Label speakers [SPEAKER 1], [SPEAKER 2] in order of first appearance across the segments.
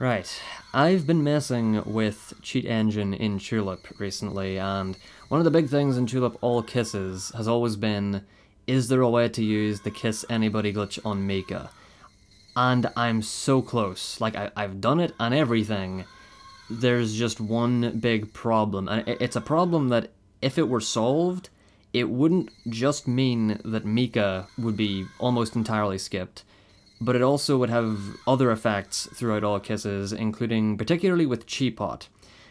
[SPEAKER 1] Right, I've been messing with Cheat Engine in Chulip recently, and one of the big things in Chulip All Kisses has always been, is there a way to use the Kiss Anybody glitch on Mika? And I'm so close, like I, I've done it and everything, there's just one big problem, and it's a problem that if it were solved, it wouldn't just mean that Mika would be almost entirely skipped, but it also would have other effects throughout all kisses, including particularly with Cheapot.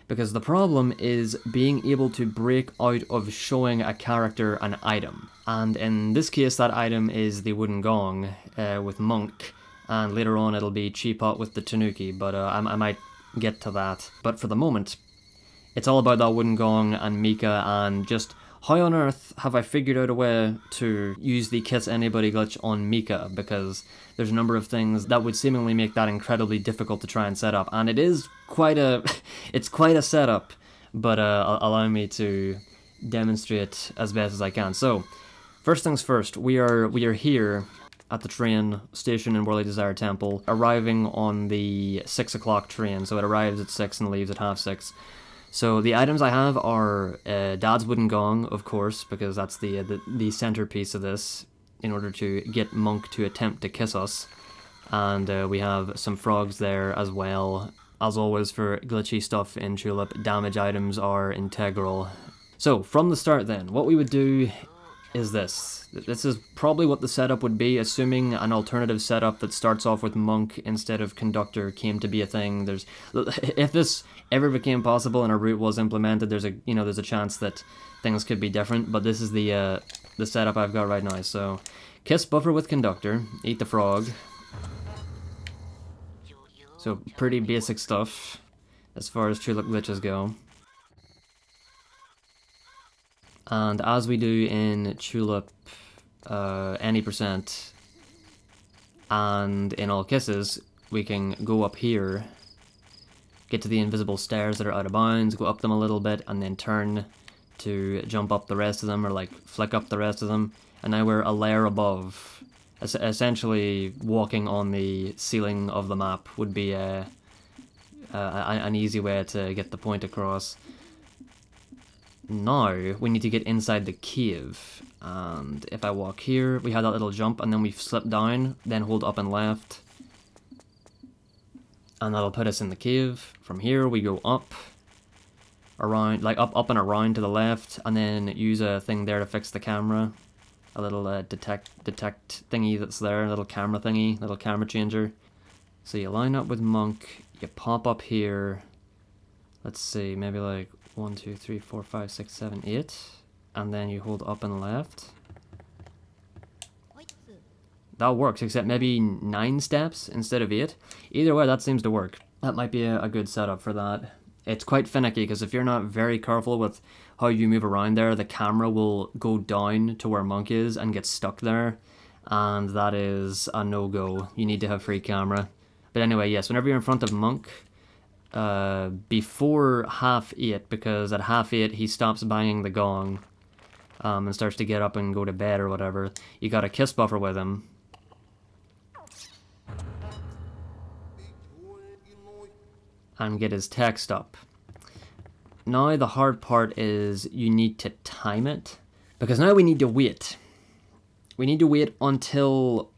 [SPEAKER 1] Because the problem is being able to break out of showing a character an item. And in this case, that item is the wooden gong uh, with Monk, and later on it'll be Cheapot with the Tanuki, but uh, I, I might get to that. But for the moment, it's all about that wooden gong and Mika and just how on earth have I figured out a way to use the Kiss Anybody glitch on Mika? Because there's a number of things that would seemingly make that incredibly difficult to try and set up, and it is quite a, it's quite a setup. But uh, allow me to demonstrate as best as I can. So, first things first, we are we are here at the train station in Worldly Desire Temple, arriving on the six o'clock train. So it arrives at six and leaves at half six. So the items I have are uh, Dad's wooden gong, of course, because that's the, uh, the the centerpiece of this. In order to get Monk to attempt to kiss us, and uh, we have some frogs there as well. As always, for glitchy stuff in Chulip, damage items are integral. So from the start, then, what we would do is this. This is probably what the setup would be, assuming an alternative setup that starts off with Monk instead of Conductor came to be a thing. There's, if this ever became possible and a route was implemented, there's a you know there's a chance that things could be different. But this is the uh, the setup I've got right now. So, kiss buffer with Conductor, eat the frog. So pretty basic stuff as far as Chulip glitches go. And as we do in Chulip uh, any percent and in all kisses, we can go up here, get to the invisible stairs that are out of bounds, go up them a little bit, and then turn to jump up the rest of them or like flick up the rest of them. And now we're a layer above. Es essentially, walking on the ceiling of the map would be a, a, an easy way to get the point across. Now, we need to get inside the cave. And if I walk here, we have that little jump, and then we slip down, then hold up and left. And that'll put us in the cave. From here, we go up, around, like up, up and around to the left, and then use a thing there to fix the camera. A little uh, detect, detect thingy that's there, a little camera thingy, little camera changer. So you line up with Monk, you pop up here. Let's see, maybe like one, two, three, four, five, six, seven, eight, and then you hold up and left. That works, except maybe nine steps instead of eight. Either way, that seems to work. That might be a, a good setup for that. It's quite finicky, because if you're not very careful with how you move around there, the camera will go down to where Monk is and get stuck there, and that is a no-go. You need to have free camera. But anyway, yes, whenever you're in front of Monk, uh, before half eight because at half eight he stops banging the gong um, and starts to get up and go to bed or whatever. You got a kiss buffer with him. And get his text up. Now the hard part is you need to time it. Because now we need to wait. We need to wait until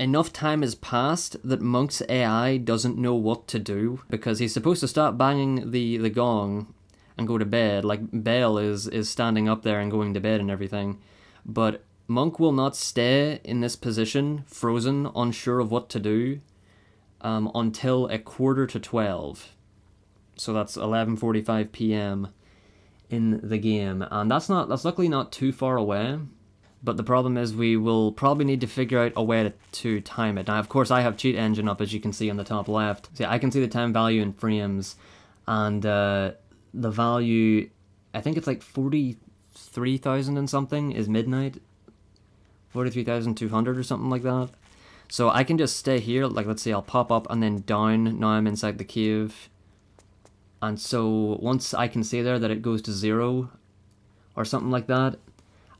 [SPEAKER 1] enough time has passed that Monk's AI doesn't know what to do because he's supposed to stop banging the, the gong and go to bed. Like Belle is is standing up there and going to bed and everything. But Monk will not stay in this position, frozen, unsure of what to do, um, until a quarter to twelve. So that's eleven forty five PM in the game. And that's not that's luckily not too far away. But the problem is we will probably need to figure out a way to, to time it. Now, of course, I have Cheat Engine up, as you can see on the top left. See, I can see the time value in frames, and uh, the value, I think it's like 43,000 and something is midnight. 43,200 or something like that. So I can just stay here, like let's say I'll pop up and then down, now I'm inside the cave. And so once I can see there that it goes to zero, or something like that,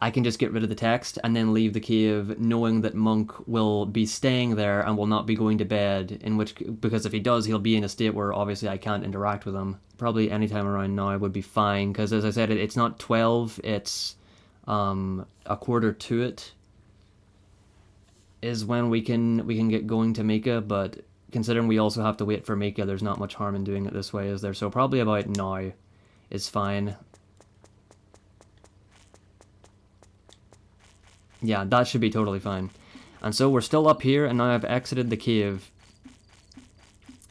[SPEAKER 1] I can just get rid of the text and then leave the cave knowing that Monk will be staying there and will not be going to bed, in which, because if he does, he'll be in a state where obviously I can't interact with him. Probably anytime around now would be fine, because as I said, it's not 12, it's um, a quarter to it is when we can we can get going to Mika, but considering we also have to wait for Mika, there's not much harm in doing it this way, is there? So probably about now is fine. Yeah, that should be totally fine. And so we're still up here, and now I've exited the cave.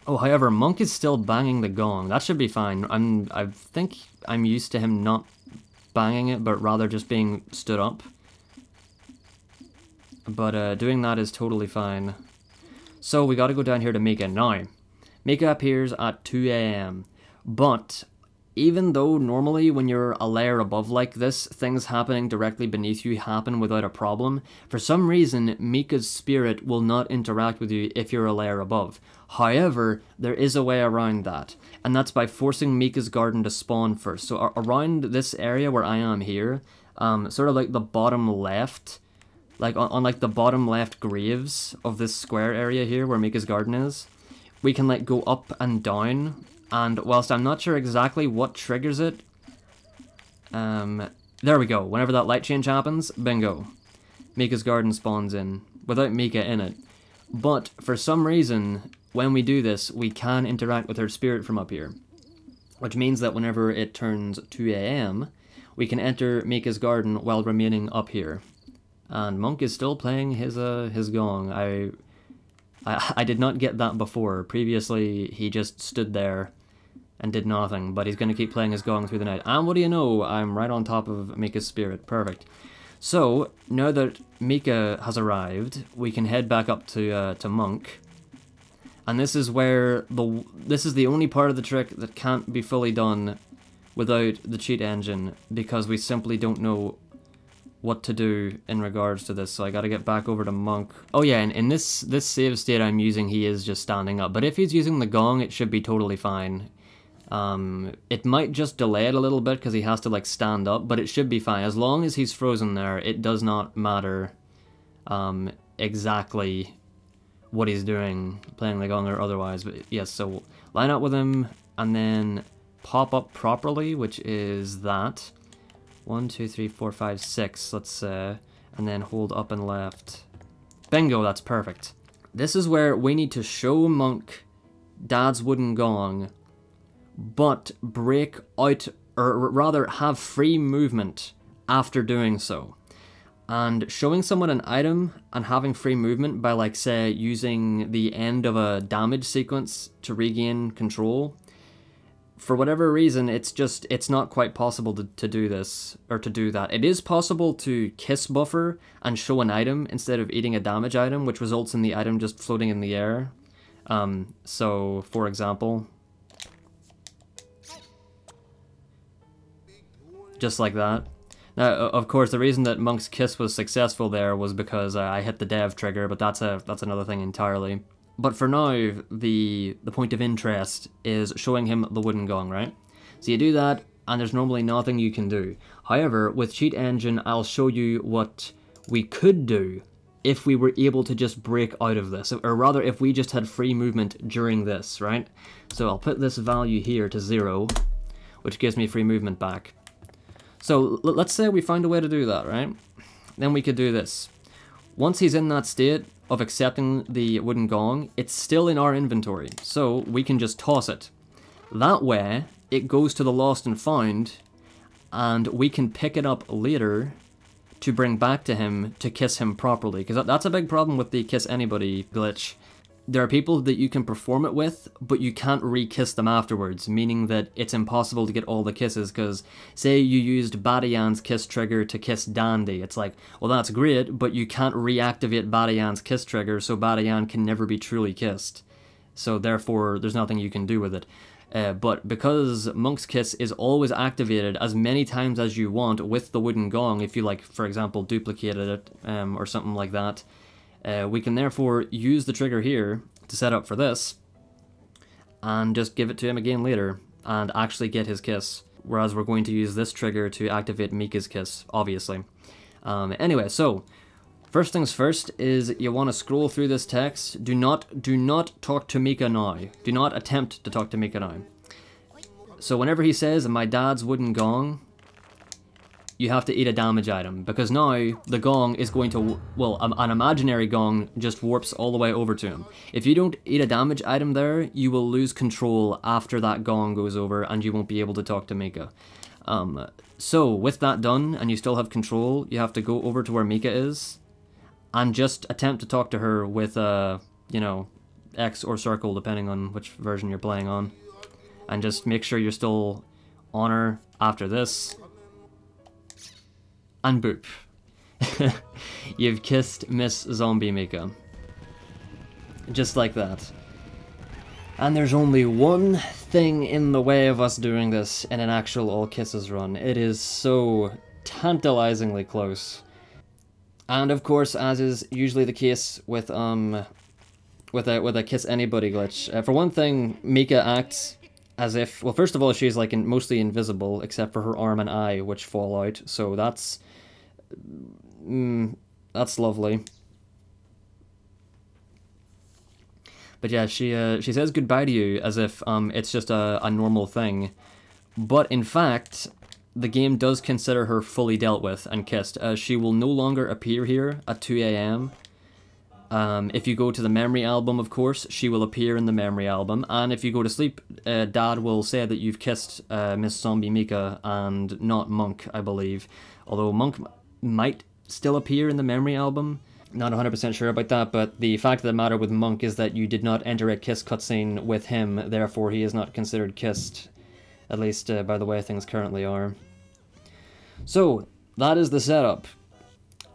[SPEAKER 1] Oh, however, Monk is still banging the gong. That should be fine. I'm, I think I'm used to him not banging it, but rather just being stood up. But uh, doing that is totally fine. So we gotta go down here to Mika now. Mika appears at 2 a.m. But even though normally when you're a layer above like this, things happening directly beneath you happen without a problem, for some reason Mika's spirit will not interact with you if you're a layer above. However, there is a way around that, and that's by forcing Mika's garden to spawn first. So around this area where I am here, um, sort of like the bottom left, like on, on like the bottom left graves of this square area here where Mika's garden is, we can like go up and down and whilst I'm not sure exactly what triggers it, um, there we go. Whenever that light change happens, bingo. Mika's garden spawns in, without Mika in it. But, for some reason, when we do this, we can interact with her spirit from up here. Which means that whenever it turns 2am, we can enter Mika's garden while remaining up here. And Monk is still playing his uh, his gong. I, I I did not get that before. Previously, he just stood there and did nothing, but he's going to keep playing his gong through the night. And what do you know? I'm right on top of Mika's spirit. Perfect. So, now that Mika has arrived, we can head back up to uh, to Monk. And this is where the this is the only part of the trick that can't be fully done without the cheat engine because we simply don't know what to do in regards to this. So I got to get back over to Monk. Oh yeah, and in this this save state I'm using, he is just standing up. But if he's using the gong, it should be totally fine. Um, it might just delay it a little bit because he has to like stand up, but it should be fine. As long as he's frozen there, it does not matter um, exactly what he's doing, playing the gong or otherwise. But yes, so line up with him and then pop up properly, which is that. One, two, three, four, five, six, let's uh, and then hold up and left. Bingo, that's perfect. This is where we need to show Monk Dad's wooden gong but break out, or rather have free movement after doing so. And showing someone an item and having free movement by, like, say, using the end of a damage sequence to regain control, for whatever reason, it's just, it's not quite possible to, to do this, or to do that. It is possible to kiss buffer and show an item instead of eating a damage item, which results in the item just floating in the air. Um, so, for example, just like that. Now, of course, the reason that Monk's Kiss was successful there was because uh, I hit the dev trigger, but that's a that's another thing entirely. But for now, the the point of interest is showing him the wooden gong, right? So you do that, and there's normally nothing you can do. However, with Cheat Engine, I'll show you what we could do if we were able to just break out of this, or rather if we just had free movement during this, right? So I'll put this value here to zero, which gives me free movement back. So let's say we find a way to do that, right? Then we could do this. Once he's in that state of accepting the wooden gong, it's still in our inventory, so we can just toss it. That way, it goes to the lost and found, and we can pick it up later to bring back to him to kiss him properly, because that's a big problem with the kiss anybody glitch there are people that you can perform it with, but you can't re-kiss them afterwards, meaning that it's impossible to get all the kisses, because say you used Badian's kiss trigger to kiss Dandy, it's like, well that's great, but you can't reactivate Badian's kiss trigger, so Badian can never be truly kissed. So therefore, there's nothing you can do with it. Uh, but because Monk's Kiss is always activated as many times as you want with the wooden gong, if you like, for example, duplicated it um, or something like that, uh, we can therefore use the trigger here to set up for this and just give it to him again later and actually get his kiss. Whereas we're going to use this trigger to activate Mika's kiss, obviously. Um, anyway, so first things first is you want to scroll through this text. Do not do not talk to Mika now. Do not attempt to talk to Mika now. So whenever he says my dad's wooden gong, you have to eat a damage item because now the gong is going to well an imaginary gong just warps all the way over to him. If you don't eat a damage item there you will lose control after that gong goes over and you won't be able to talk to Mika. Um, so with that done and you still have control you have to go over to where Mika is and just attempt to talk to her with uh you know X or circle depending on which version you're playing on. And just make sure you're still on her after this and boop. You've kissed Miss Zombie Mika. Just like that. And there's only one thing in the way of us doing this in an actual all kisses run. It is so tantalizingly close. And of course, as is usually the case with um with a with a kiss anybody glitch, uh, for one thing, Mika acts as if well, first of all, she's like in, mostly invisible except for her arm and eye, which fall out. So that's Mm, that's lovely. But yeah, she uh, she says goodbye to you as if um, it's just a, a normal thing. But in fact, the game does consider her fully dealt with and kissed. Uh, she will no longer appear here at 2 a.m. Um, if you go to the memory album, of course, she will appear in the memory album. And if you go to sleep, uh, Dad will say that you've kissed uh, Miss Zombie Mika and not Monk, I believe. Although Monk might still appear in the memory album. Not 100% sure about that, but the fact of the matter with Monk is that you did not enter a Kiss cutscene with him, therefore he is not considered kissed, at least uh, by the way things currently are. So, that is the setup.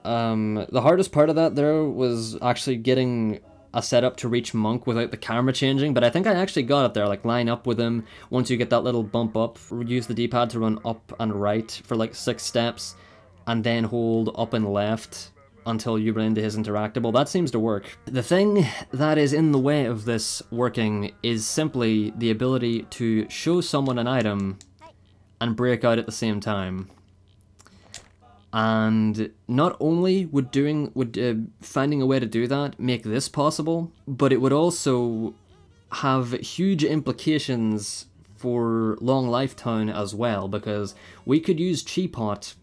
[SPEAKER 1] Um, the hardest part of that there was actually getting a setup to reach Monk without the camera changing, but I think I actually got it there, like line up with him, once you get that little bump up, use the D-pad to run up and right for like six steps, and then hold up and left until you run into his interactable. That seems to work. The thing that is in the way of this working is simply the ability to show someone an item and break out at the same time. And not only would doing would uh, finding a way to do that make this possible, but it would also have huge implications for Long Life Town as well, because we could use Cheapot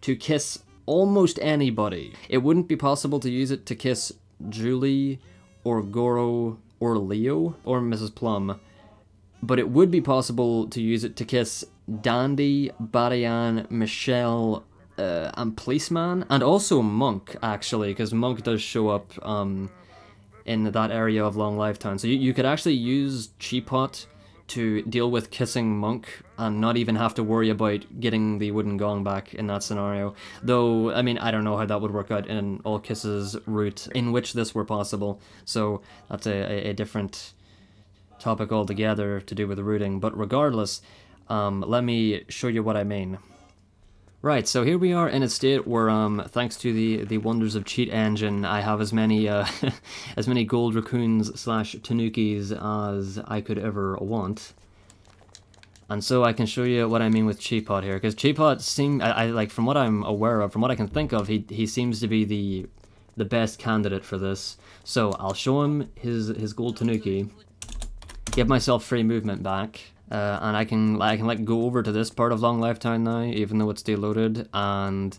[SPEAKER 1] to kiss almost anybody. It wouldn't be possible to use it to kiss Julie or Goro or Leo or Mrs. Plum, but it would be possible to use it to kiss Dandy, Barayan, Michelle, uh, and Policeman, and also Monk, actually, because Monk does show up um, in that area of Long Life Town. So you, you could actually use Cheapot to deal with kissing Monk and not even have to worry about getting the wooden gong back in that scenario. Though, I mean, I don't know how that would work out in All Kisses route in which this were possible, so that's a, a, different topic altogether to do with routing. But regardless, um, let me show you what I mean. Right, so here we are in a state where, um, thanks to the the wonders of Cheat Engine, I have as many uh, as many gold raccoons slash tanukis as I could ever want. And so I can show you what I mean with Cheapot here, because Cheapot seem I, I, like from what I'm aware of, from what I can think of, he he seems to be the the best candidate for this. So I'll show him his his gold tanuki, give myself free movement back, uh, and I can I can like go over to this part of Long Life Town now, even though it's deloaded. And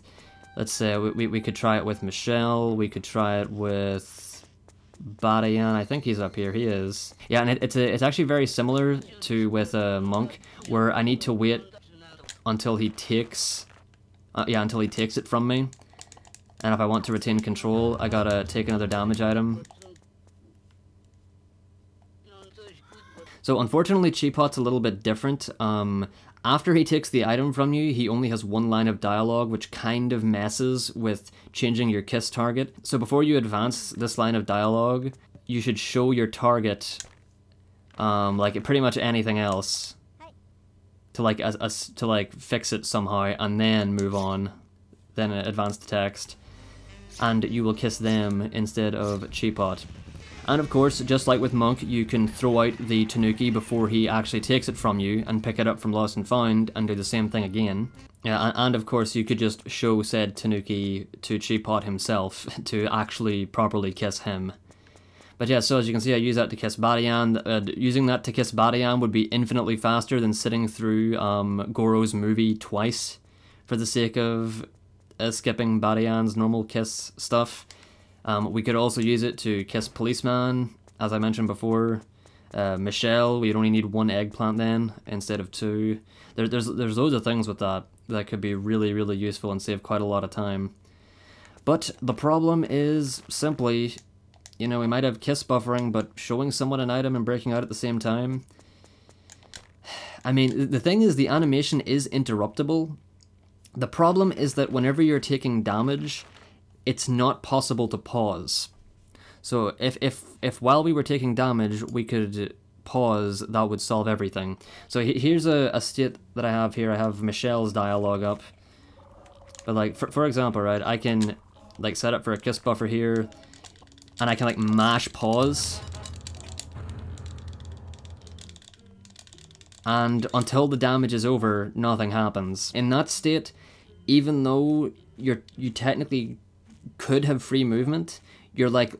[SPEAKER 1] let's say we, we, we could try it with Michelle. We could try it with Barayan. I think he's up here. He is. Yeah, and it, it's a, it's actually very similar to with a uh, Monk, where I need to wait until he takes. Uh, yeah, until he takes it from me. And if I want to retain control, I gotta take another damage item So unfortunately, Cheapot's a little bit different. Um, after he takes the item from you, he only has one line of dialogue, which kind of messes with changing your kiss target. So before you advance this line of dialogue, you should show your target, um, like pretty much anything else, to like as to like fix it somehow, and then move on, then advance the text, and you will kiss them instead of Cheapot. And of course, just like with Monk, you can throw out the Tanuki before he actually takes it from you and pick it up from Lost and Found and do the same thing again. Yeah, and, of course you could just show said Tanuki to Chiipot himself to actually properly kiss him. But yeah, so as you can see, I use that to kiss Badian. Uh, using that to kiss Badian would be infinitely faster than sitting through um, Goro's movie twice for the sake of uh, skipping Badian's normal kiss stuff. Um, we could also use it to kiss Policeman, as I mentioned before. Uh, Michelle, we'd only need one eggplant then instead of two. There, there's there's loads of things with that that could be really really useful and save quite a lot of time. But the problem is simply, you know, we might have kiss buffering, but showing someone an item and breaking out at the same time. I mean, the thing is, the animation is interruptible. The problem is that whenever you're taking damage, it's not possible to pause. So if if if while we were taking damage we could pause, that would solve everything. So here's a, a state that I have here. I have Michelle's dialogue up. But like for for example, right, I can like set up for a kiss buffer here, and I can like mash pause. And until the damage is over, nothing happens. In that state, even though you're you technically could have free movement, you're like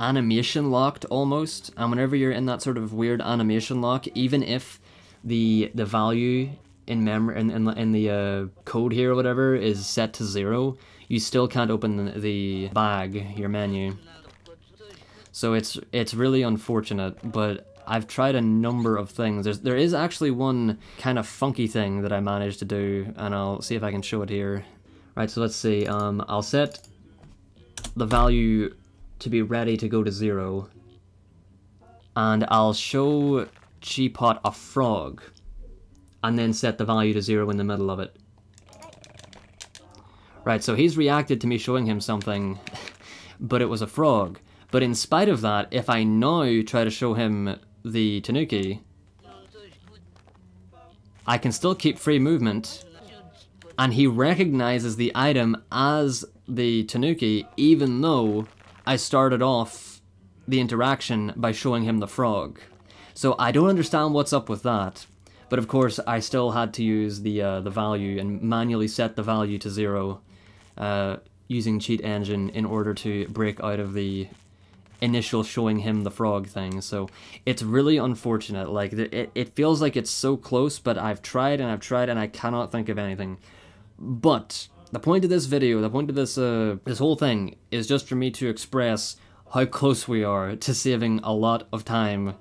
[SPEAKER 1] animation locked almost. And whenever you're in that sort of weird animation lock, even if the the value in memory in, in, in the uh, code here or whatever is set to zero, you still can't open the, bag, your menu. So it's it's really unfortunate, but I've tried a number of things. There's there is actually one kind of funky thing that I managed to do, and I'll see if I can show it here. Right, so let's see. Um, I'll set the value to be ready to go to zero. And I'll show Chiipot a frog and then set the value to zero in the middle of it. Right, so he's reacted to me showing him something, but it was a frog. But in spite of that, if I now try to show him the Tanuki, I can still keep free movement, and he recognizes the item as the Tanuki, even though I started off the interaction by showing him the frog. So I don't understand what's up with that. But of course, I still had to use the uh, the value and manually set the value to zero uh, using Cheat Engine in order to break out of the initial showing him the frog thing. So it's really unfortunate. Like it, it feels like it's so close, but I've tried and I've tried and I cannot think of anything. But the point of this video, the point of this uh, this whole thing is just for me to express how close we are to saving a lot of time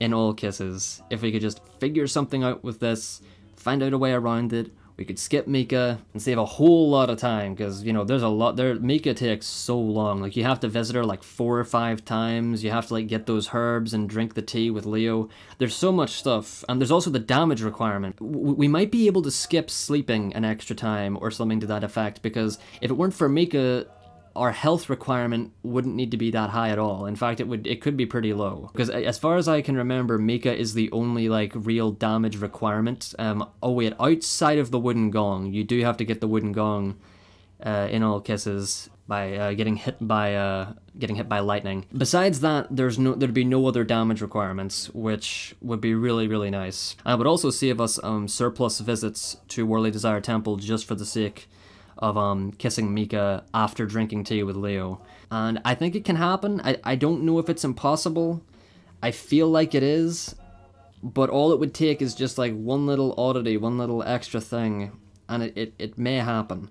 [SPEAKER 1] in all kisses. If we could just figure something out with this, find out a way around it, we could skip Mika and save a whole lot of time because you know there's a lot there. Mika takes so long. Like you have to visit her like four or five times. You have to like get those herbs and drink the tea with Leo. There's so much stuff, and there's also the damage requirement. We might be able to skip sleeping an extra time or something to that effect because if it weren't for Mika, our health requirement wouldn't need to be that high at all. In fact, it would it could be pretty low because as far as I can remember, Mika is the only like real damage requirement. Um, oh wait, outside of the wooden gong, you do have to get the wooden gong uh, in all cases by uh, getting hit by uh, getting hit by lightning. Besides that, there's no there'd be no other damage requirements, which would be really really nice. I would also save us um, surplus visits to Worldly Desire Temple just for the sake of um, kissing Mika after drinking tea with Leo. And I think it can happen. I, I don't know if it's impossible. I feel like it is. But all it would take is just like one little oddity, one little extra thing, and it, it, it may happen.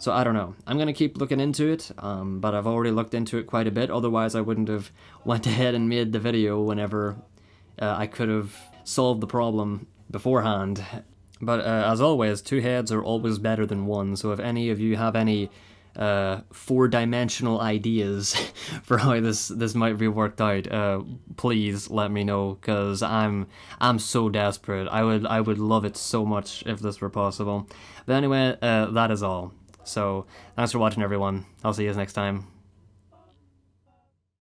[SPEAKER 1] So I don't know. I'm going to keep looking into it, um, but I've already looked into it quite a bit. Otherwise, I wouldn't have went ahead and made the video whenever uh, I could have solved the problem beforehand. But uh, as always, two heads are always better than one, so if any of you have any uh, four-dimensional ideas for how this this might be worked out, uh, please let me know, because I'm I'm so desperate. I would I would love it so much if this were possible. But anyway, uh, that is all. So thanks for watching, everyone. I'll see you guys next time.